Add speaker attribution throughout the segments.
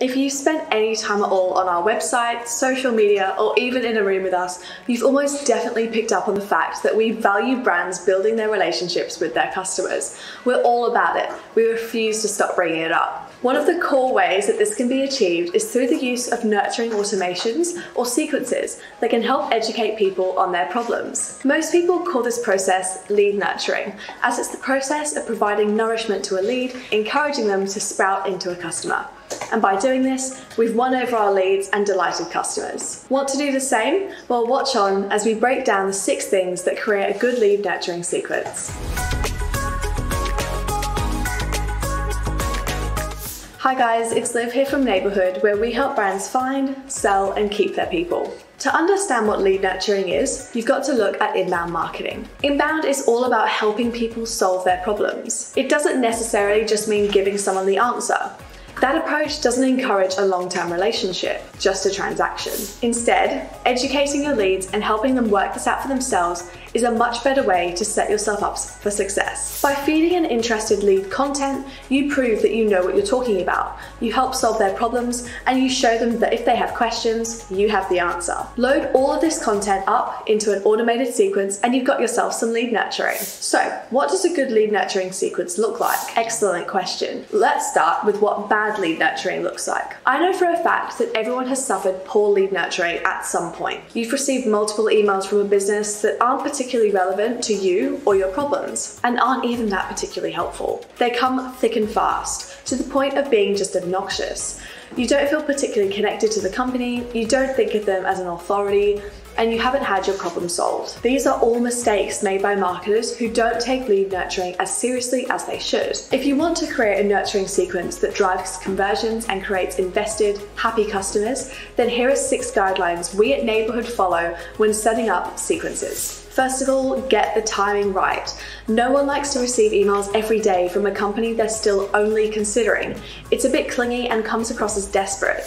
Speaker 1: If you've spent any time at all on our website, social media, or even in a room with us, you've almost definitely picked up on the fact that we value brands building their relationships with their customers. We're all about it. We refuse to stop bringing it up. One of the core ways that this can be achieved is through the use of nurturing automations or sequences that can help educate people on their problems. Most people call this process lead nurturing, as it's the process of providing nourishment to a lead, encouraging them to sprout into a customer. And by doing this, we've won over our leads and delighted customers. Want to do the same? Well, watch on as we break down the six things that create a good lead nurturing sequence. Hi guys, it's Liv here from Neighbourhood, where we help brands find, sell, and keep their people. To understand what lead nurturing is, you've got to look at inbound marketing. Inbound is all about helping people solve their problems. It doesn't necessarily just mean giving someone the answer. That approach doesn't encourage a long term relationship, just a transaction. Instead, educating your leads and helping them work this out for themselves is a much better way to set yourself up for success. By feeding an interested lead content, you prove that you know what you're talking about, you help solve their problems, and you show them that if they have questions, you have the answer. Load all of this content up into an automated sequence, and you've got yourself some lead nurturing. So, what does a good lead nurturing sequence look like? Excellent question. Let's start with what bad lead nurturing looks like. I know for a fact that everyone has suffered poor lead nurturing at some point. You've received multiple emails from a business that aren't particularly particularly relevant to you or your problems and aren't even that particularly helpful. They come thick and fast, to the point of being just obnoxious. You don't feel particularly connected to the company, you don't think of them as an authority, and you haven't had your problem solved. These are all mistakes made by marketers who don't take lead nurturing as seriously as they should. If you want to create a nurturing sequence that drives conversions and creates invested, happy customers, then here are six guidelines we at Neighbourhood follow when setting up sequences. First of all, get the timing right. No one likes to receive emails every day from a company they're still only considering. It's a bit clingy and comes across as desperate.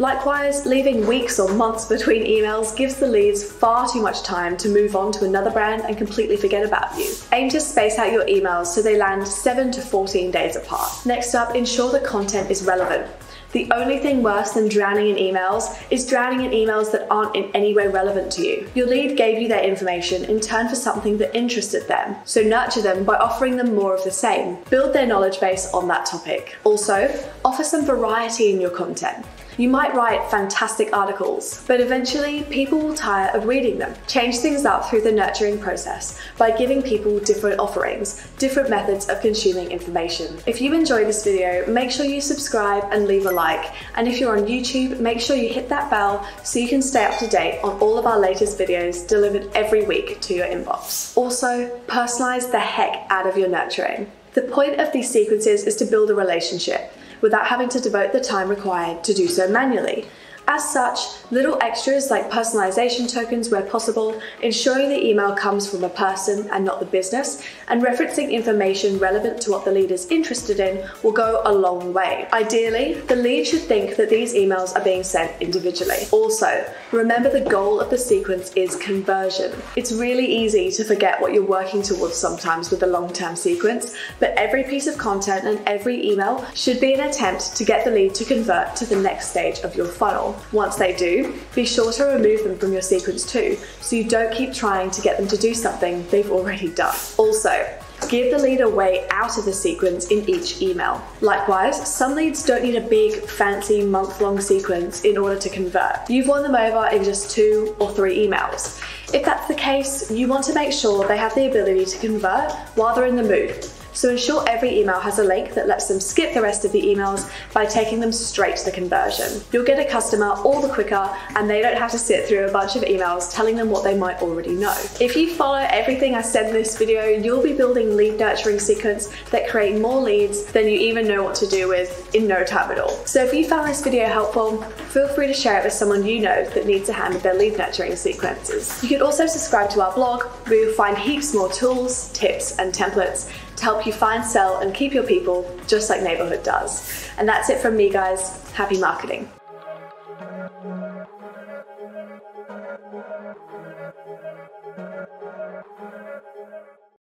Speaker 1: Likewise, leaving weeks or months between emails gives the leads far too much time to move on to another brand and completely forget about you. Aim to space out your emails so they land 7 to 14 days apart. Next up, ensure the content is relevant. The only thing worse than drowning in emails is drowning in emails that aren't in any way relevant to you. Your lead gave you their information in turn for something that interested them, so nurture them by offering them more of the same. Build their knowledge base on that topic. Also, offer some variety in your content. You might write fantastic articles, but eventually people will tire of reading them. Change things up through the nurturing process by giving people different offerings, different methods of consuming information. If you enjoyed this video, make sure you subscribe and leave a like. And if you're on YouTube, make sure you hit that bell so you can stay up to date on all of our latest videos delivered every week to your inbox. Also, personalize the heck out of your nurturing. The point of these sequences is to build a relationship without having to devote the time required to do so manually. As such, little extras like personalization tokens where possible, ensuring the email comes from a person and not the business, and referencing information relevant to what the lead is interested in will go a long way. Ideally, the lead should think that these emails are being sent individually. Also, remember the goal of the sequence is conversion. It's really easy to forget what you're working towards sometimes with a long-term sequence, but every piece of content and every email should be an attempt to get the lead to convert to the next stage of your funnel. Once they do, be sure to remove them from your sequence too, so you don't keep trying to get them to do something they've already done. Also, Give the lead a way out of the sequence in each email. Likewise, some leads don't need a big, fancy, month long sequence in order to convert. You've won them over in just two or three emails. If that's the case, you want to make sure they have the ability to convert while they're in the mood. So ensure every email has a link that lets them skip the rest of the emails by taking them straight to the conversion. You'll get a customer all the quicker and they don't have to sit through a bunch of emails telling them what they might already know. If you follow everything I said in this video, you'll be building lead nurturing sequence that create more leads than you even know what to do with in no time at all. So if you found this video helpful, feel free to share it with someone you know that needs a hand with their lead nurturing sequences. You can also subscribe to our blog where you'll find heaps more tools, tips and templates to help you find, sell, and keep your people just like Neighbourhood does. And that's it from me, guys. Happy marketing.